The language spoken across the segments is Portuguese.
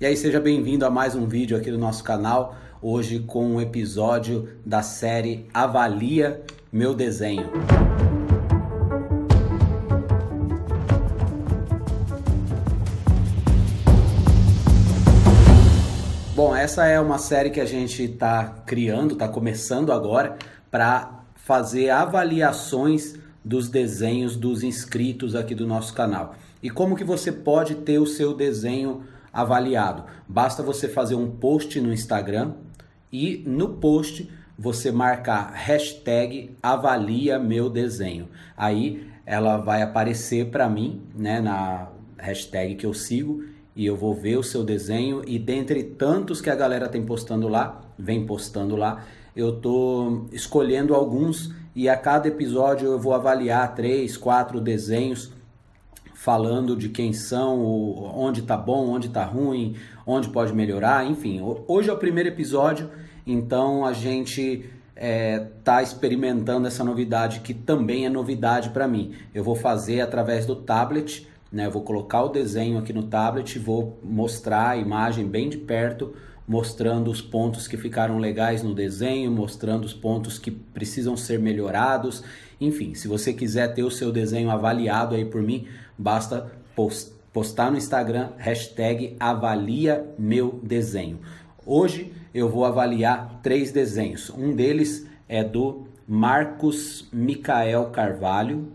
E aí, seja bem-vindo a mais um vídeo aqui do nosso canal, hoje com um episódio da série Avalia Meu Desenho. Bom, essa é uma série que a gente está criando, está começando agora, para fazer avaliações dos desenhos dos inscritos aqui do nosso canal. E como que você pode ter o seu desenho avaliado? Basta você fazer um post no Instagram e no post você marcar hashtag avalia meu desenho. Aí ela vai aparecer para mim, né, na hashtag que eu sigo e eu vou ver o seu desenho e dentre tantos que a galera tem postando lá, vem postando lá, eu tô escolhendo alguns e a cada episódio eu vou avaliar três, quatro desenhos falando de quem são, onde tá bom, onde tá ruim, onde pode melhorar, enfim. Hoje é o primeiro episódio, então a gente é, tá experimentando essa novidade que também é novidade para mim. Eu vou fazer através do tablet, né? Eu vou colocar o desenho aqui no tablet, vou mostrar a imagem bem de perto, mostrando os pontos que ficaram legais no desenho, mostrando os pontos que precisam ser melhorados. Enfim, se você quiser ter o seu desenho avaliado aí por mim, basta postar no Instagram, hashtag avalia meu desenho. Hoje eu vou avaliar três desenhos. Um deles é do Marcos Micael Carvalho,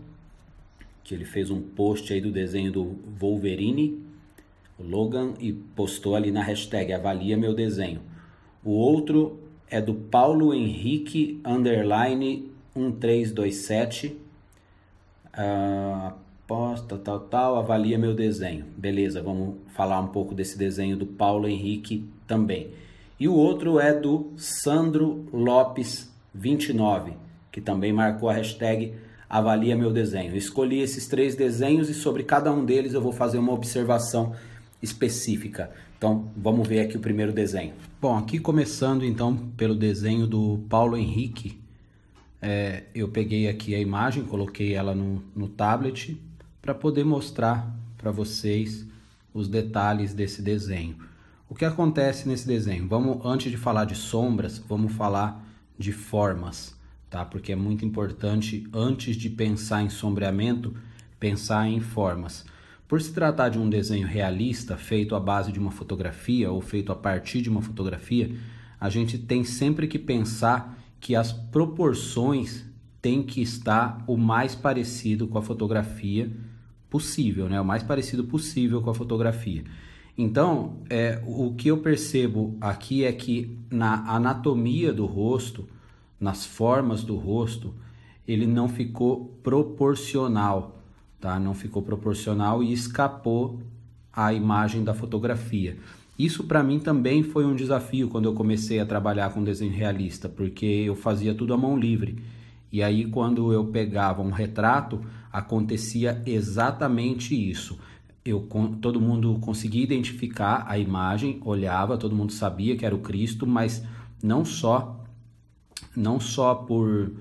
que ele fez um post aí do desenho do Wolverine, Logan, e postou ali na hashtag avalia meu desenho. O outro é do Paulo Henrique underline 1327. Uh, posta, tal, tal, avalia meu desenho. Beleza, vamos falar um pouco desse desenho do Paulo Henrique também. E o outro é do Sandro Lopes 29, que também marcou a hashtag avalia meu desenho. Escolhi esses três desenhos e sobre cada um deles eu vou fazer uma observação específica. Então, vamos ver aqui o primeiro desenho. Bom, aqui começando então pelo desenho do Paulo Henrique, é, eu peguei aqui a imagem, coloquei ela no, no tablet para poder mostrar para vocês os detalhes desse desenho. O que acontece nesse desenho? Vamos antes de falar de sombras, vamos falar de formas, tá? Porque é muito importante antes de pensar em sombreamento, pensar em formas. Por se tratar de um desenho realista, feito à base de uma fotografia ou feito a partir de uma fotografia, a gente tem sempre que pensar que as proporções têm que estar o mais parecido com a fotografia possível, né? O mais parecido possível com a fotografia. Então, é, o que eu percebo aqui é que na anatomia do rosto, nas formas do rosto, ele não ficou proporcional, tá? Não ficou proporcional e escapou a imagem da fotografia. Isso para mim também foi um desafio quando eu comecei a trabalhar com desenho realista, porque eu fazia tudo à mão livre. E aí quando eu pegava um retrato, acontecia exatamente isso. Eu, todo mundo conseguia identificar a imagem, olhava, todo mundo sabia que era o Cristo, mas não só, não só por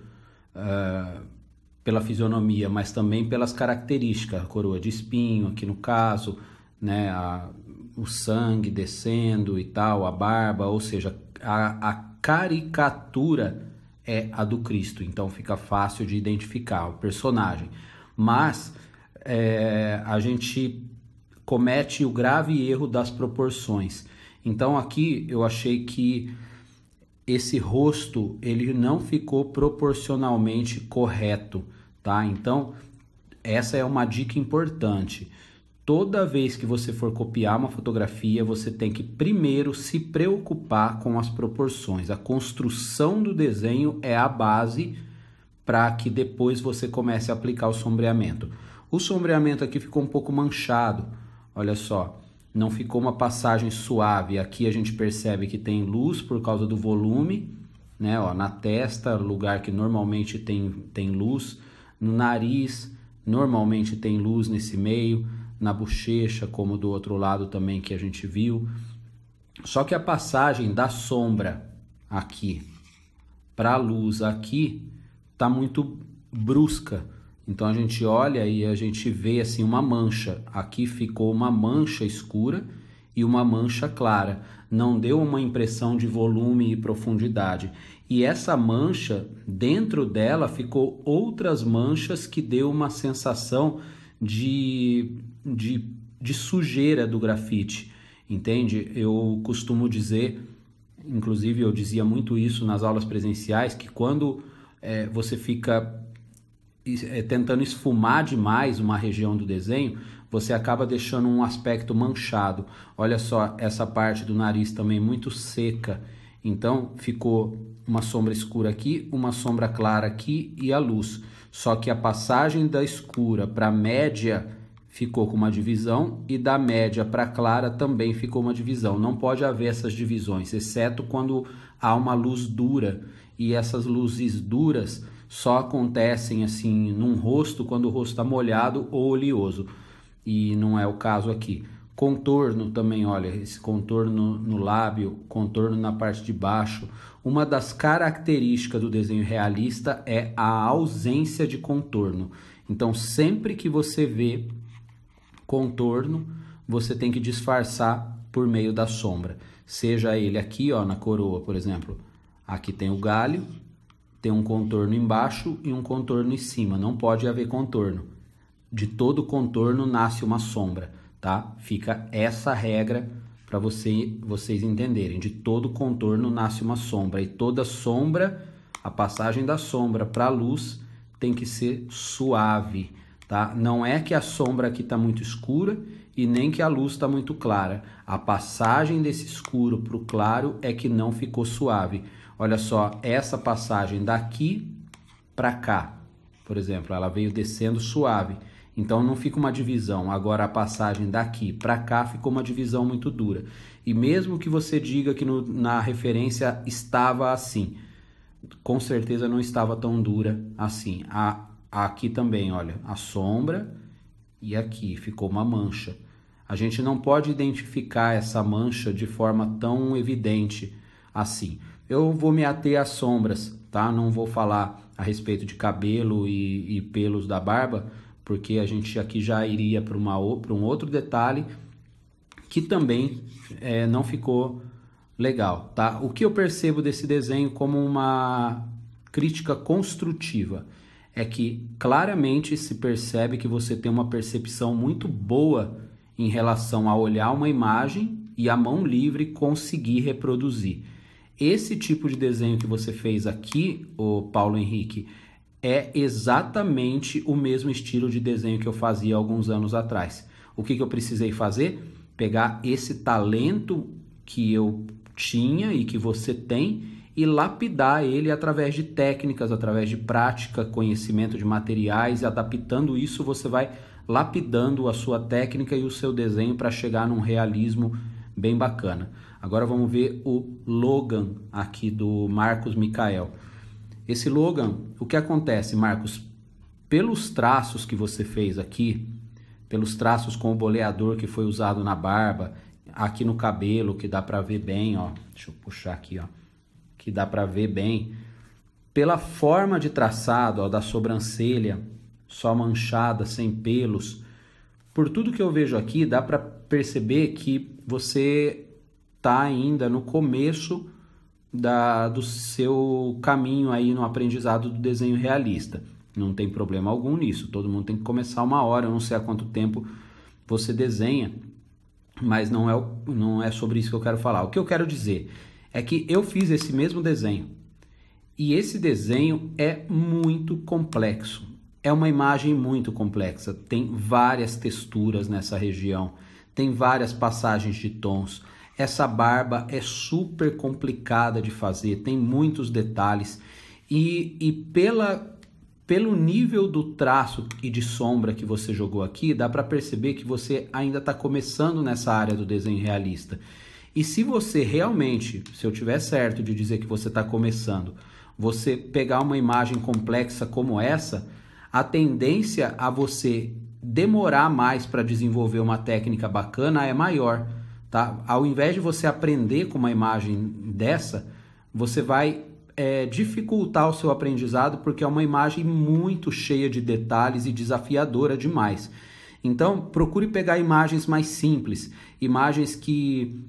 uh, pela fisionomia, mas também pelas características, a coroa de espinho, aqui no caso, né, a, o sangue descendo e tal, a barba, ou seja, a, a caricatura é a do Cristo, então fica fácil de identificar o personagem. Mas é, a gente comete o grave erro das proporções. Então aqui eu achei que esse rosto ele não ficou proporcionalmente correto, tá? Então essa é uma dica importante toda vez que você for copiar uma fotografia, você tem que primeiro se preocupar com as proporções. A construção do desenho é a base para que depois você comece a aplicar o sombreamento. O sombreamento aqui ficou um pouco manchado, olha só, não ficou uma passagem suave. Aqui a gente percebe que tem luz por causa do volume, né? Ó, na testa, lugar que normalmente tem, tem luz, no nariz, normalmente tem luz nesse meio na bochecha, como do outro lado também que a gente viu. Só que a passagem da sombra aqui para a luz aqui tá muito brusca. Então a gente olha e a gente vê assim uma mancha. Aqui ficou uma mancha escura e uma mancha clara. Não deu uma impressão de volume e profundidade. E essa mancha, dentro dela, ficou outras manchas que deu uma sensação de, de, de sujeira do grafite. Entende? Eu costumo dizer, inclusive eu dizia muito isso nas aulas presenciais, que quando é, você fica é, tentando esfumar demais uma região do desenho, você acaba deixando um aspecto manchado. Olha só, essa parte do nariz também muito seca. Então ficou uma sombra escura aqui, uma sombra clara aqui e a luz. Só que a passagem da escura para a média ficou com uma divisão e da média para clara também ficou uma divisão. Não pode haver essas divisões, exceto quando há uma luz dura. E essas luzes duras só acontecem assim num rosto quando o rosto está molhado ou oleoso e não é o caso aqui. Contorno também, olha, esse contorno no lábio, contorno na parte de baixo. Uma das características do desenho realista é a ausência de contorno. Então, sempre que você vê contorno, você tem que disfarçar por meio da sombra. Seja ele aqui, ó, na coroa, por exemplo. Aqui tem o galho, tem um contorno embaixo e um contorno em cima. Não pode haver contorno de todo contorno nasce uma sombra, tá? Fica essa regra para você, vocês entenderem. De todo contorno nasce uma sombra e toda sombra, a passagem da sombra para a luz tem que ser suave, tá? Não é que a sombra aqui está muito escura e nem que a luz está muito clara. A passagem desse escuro para o claro é que não ficou suave. Olha só, essa passagem daqui para cá, por exemplo, ela veio descendo suave. Então não fica uma divisão. Agora a passagem daqui para cá ficou uma divisão muito dura. E mesmo que você diga que no, na referência estava assim, com certeza não estava tão dura assim. A, aqui também, olha, a sombra e aqui ficou uma mancha. A gente não pode identificar essa mancha de forma tão evidente assim. Eu vou me ater às sombras, tá? Não vou falar a respeito de cabelo e, e pelos da barba, porque a gente aqui já iria para um outro detalhe que também é, não ficou legal, tá? O que eu percebo desse desenho como uma crítica construtiva é que claramente se percebe que você tem uma percepção muito boa em relação a olhar uma imagem e a mão livre conseguir reproduzir. Esse tipo de desenho que você fez aqui, o Paulo Henrique, é exatamente o mesmo estilo de desenho que eu fazia alguns anos atrás. O que, que eu precisei fazer? Pegar esse talento que eu tinha e que você tem e lapidar ele através de técnicas, através de prática, conhecimento de materiais, e adaptando isso você vai lapidando a sua técnica e o seu desenho para chegar num realismo bem bacana. Agora vamos ver o Logan aqui do Marcos Micael. Esse Logan, o que acontece, Marcos? Pelos traços que você fez aqui, pelos traços com o boleador que foi usado na barba, aqui no cabelo, que dá para ver bem, ó. Deixa eu puxar aqui, ó. Que dá para ver bem. Pela forma de traçado, ó, da sobrancelha, só manchada, sem pelos. Por tudo que eu vejo aqui, dá para perceber que você tá ainda no começo da, do seu caminho aí no aprendizado do desenho realista. Não tem problema algum nisso. Todo mundo tem que começar uma hora, eu não sei há quanto tempo você desenha, mas não é, não é sobre isso que eu quero falar. O que eu quero dizer é que eu fiz esse mesmo desenho. E esse desenho é muito complexo. É uma imagem muito complexa, tem várias texturas nessa região, tem várias passagens de tons. Essa barba é super complicada de fazer, tem muitos detalhes. E, e pela, pelo nível do traço e de sombra que você jogou aqui, dá para perceber que você ainda está começando nessa área do desenho realista. E se você realmente, se eu tiver certo de dizer que você está começando, você pegar uma imagem complexa como essa, a tendência a você demorar mais para desenvolver uma técnica bacana é maior Tá? Ao invés de você aprender com uma imagem dessa, você vai é, dificultar o seu aprendizado porque é uma imagem muito cheia de detalhes e desafiadora demais. Então, procure pegar imagens mais simples, imagens que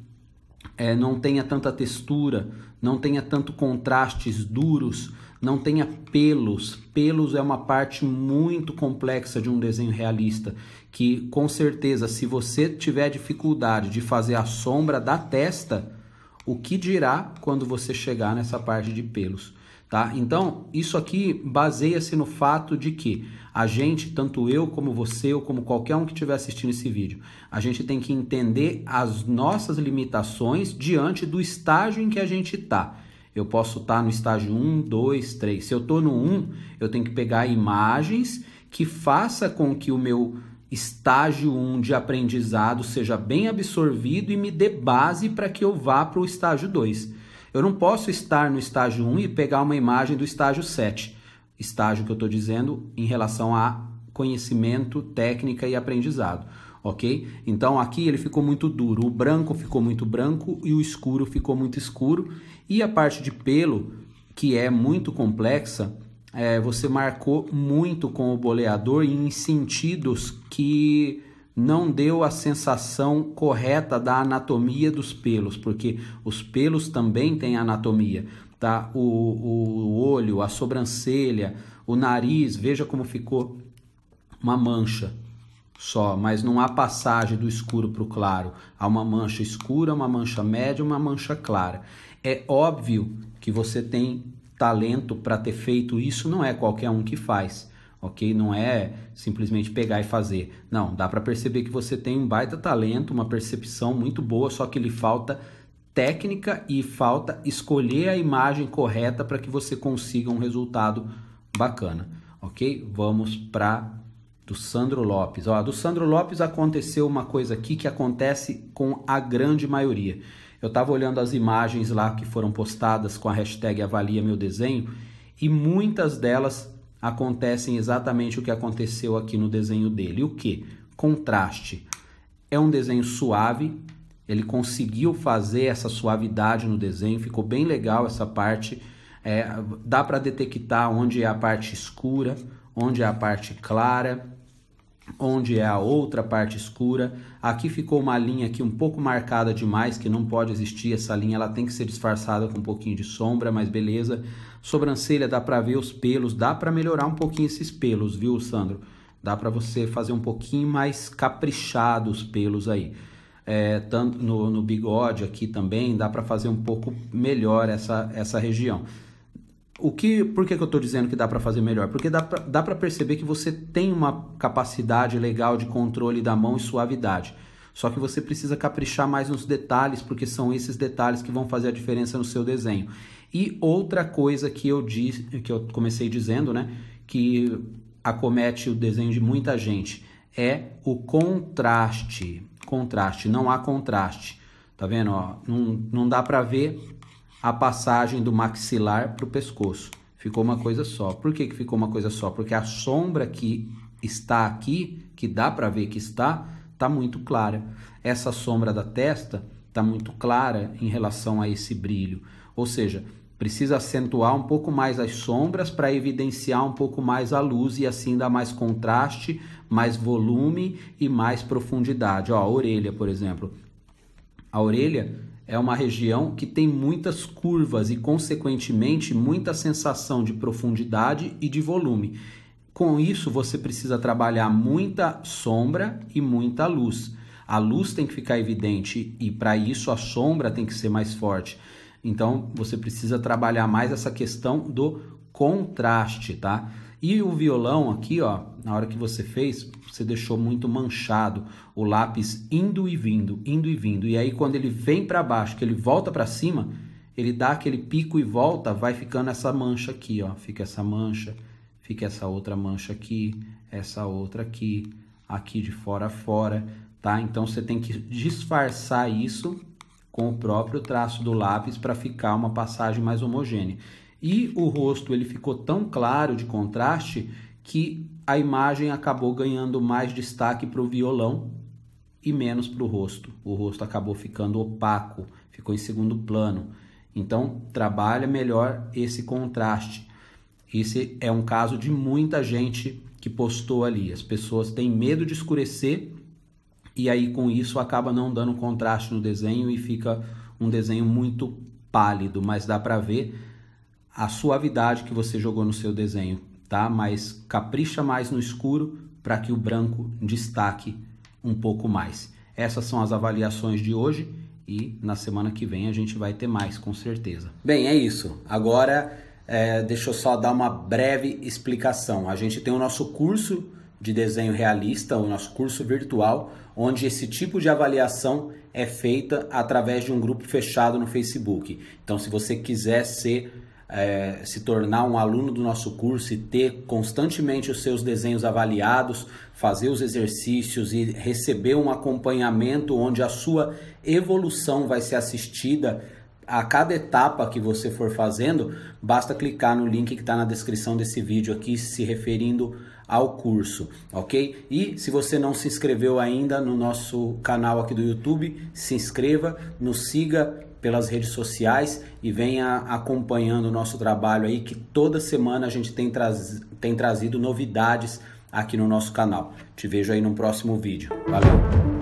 é, não tenha tanta textura, não tenha tanto contrastes duros, não tenha pelos. Pelos é uma parte muito complexa de um desenho realista, que com certeza, se você tiver dificuldade de fazer a sombra da testa, o que dirá quando você chegar nessa parte de pelos? Tá? Então, isso aqui baseia-se no fato de que a gente, tanto eu como você ou como qualquer um que estiver assistindo esse vídeo, a gente tem que entender as nossas limitações diante do estágio em que a gente está. Eu posso estar tá no estágio 1, 2, 3. Se eu estou no 1, eu tenho que pegar imagens que faça com que o meu estágio 1 de aprendizado seja bem absorvido e me dê base para que eu vá para o estágio 2. Eu não posso estar no estágio 1 e pegar uma imagem do estágio 7, estágio que eu estou dizendo em relação a conhecimento, técnica e aprendizado, ok? Então aqui ele ficou muito duro, o branco ficou muito branco e o escuro ficou muito escuro, e a parte de pelo, que é muito complexa, é, você marcou muito com o boleador em sentidos que não deu a sensação correta da anatomia dos pelos, porque os pelos também têm anatomia, tá? O, o olho, a sobrancelha, o nariz, veja como ficou uma mancha só, mas não há passagem do escuro para o claro. Há uma mancha escura, uma mancha média, uma mancha clara. É óbvio que você tem talento para ter feito isso, não é qualquer um que faz ok? Não é simplesmente pegar e fazer. Não, dá para perceber que você tem um baita talento, uma percepção muito boa, só que lhe falta técnica e falta escolher a imagem correta para que você consiga um resultado bacana, ok? Vamos para do Sandro Lopes. Ó, do Sandro Lopes aconteceu uma coisa aqui que acontece com a grande maioria. Eu estava olhando as imagens lá que foram postadas com a hashtag Avalia Meu Desenho e muitas delas acontecem exatamente o que aconteceu aqui no desenho dele. O que? Contraste. É um desenho suave, ele conseguiu fazer essa suavidade no desenho, ficou bem legal essa parte. É, dá para detectar onde é a parte escura, onde é a parte clara, onde é a outra parte escura. Aqui ficou uma linha aqui um pouco marcada demais, que não pode existir essa linha, ela tem que ser disfarçada com um pouquinho de sombra, mas beleza. Sobrancelha dá para ver os pelos, dá para melhorar um pouquinho esses pelos, viu, Sandro? Dá para você fazer um pouquinho mais caprichado os pelos aí. É, no, no bigode aqui também dá para fazer um pouco melhor essa, essa região. O que, por que, que eu estou dizendo que dá para fazer melhor? Porque dá para perceber que você tem uma capacidade legal de controle da mão e suavidade. Só que você precisa caprichar mais nos detalhes, porque são esses detalhes que vão fazer a diferença no seu desenho. E outra coisa que eu disse, que eu comecei dizendo, né, que acomete o desenho de muita gente, é o contraste. Contraste, não há contraste. Tá vendo? Ó, não, não dá para ver a passagem do maxilar para o pescoço. Ficou uma coisa só. Por que, que ficou uma coisa só? Porque a sombra que está aqui, que dá para ver que está, está muito clara. Essa sombra da testa está muito clara em relação a esse brilho. Ou seja, precisa acentuar um pouco mais as sombras para evidenciar um pouco mais a luz e assim dar mais contraste, mais volume e mais profundidade. Ó, a orelha, por exemplo. A orelha é uma região que tem muitas curvas e, consequentemente, muita sensação de profundidade e de volume. Com isso, você precisa trabalhar muita sombra e muita luz. A luz tem que ficar evidente e, para isso, a sombra tem que ser mais forte. Então, você precisa trabalhar mais essa questão do contraste, tá? E o violão aqui, ó, na hora que você fez, você deixou muito manchado o lápis indo e vindo, indo e vindo. E aí quando ele vem para baixo, que ele volta para cima, ele dá aquele pico e volta, vai ficando essa mancha aqui, ó. Fica essa mancha, fica essa outra mancha aqui, essa outra aqui, aqui de fora a fora, tá? Então você tem que disfarçar isso com o próprio traço do lápis para ficar uma passagem mais homogênea. E o rosto ele ficou tão claro de contraste que a imagem acabou ganhando mais destaque para o violão e menos para o rosto. O rosto acabou ficando opaco, ficou em segundo plano. Então, trabalha melhor esse contraste. Esse é um caso de muita gente que postou ali. As pessoas têm medo de escurecer e aí com isso acaba não dando contraste no desenho e fica um desenho muito pálido, mas dá para ver a suavidade que você jogou no seu desenho, tá? Mas capricha mais no escuro para que o branco destaque um pouco mais. Essas são as avaliações de hoje e na semana que vem a gente vai ter mais, com certeza. Bem, é isso. Agora, é, deixa eu só dar uma breve explicação. A gente tem o nosso curso de desenho realista, o nosso curso virtual, onde esse tipo de avaliação é feita através de um grupo fechado no Facebook. Então, se você quiser ser é, se tornar um aluno do nosso curso e ter constantemente os seus desenhos avaliados, fazer os exercícios e receber um acompanhamento onde a sua evolução vai ser assistida a cada etapa que você for fazendo, basta clicar no link que está na descrição desse vídeo aqui, se referindo ao curso, ok? E se você não se inscreveu ainda no nosso canal aqui do YouTube, se inscreva, nos siga pelas redes sociais e venha acompanhando o nosso trabalho aí, que toda semana a gente tem, traz, tem trazido novidades aqui no nosso canal. Te vejo aí no próximo vídeo. Valeu!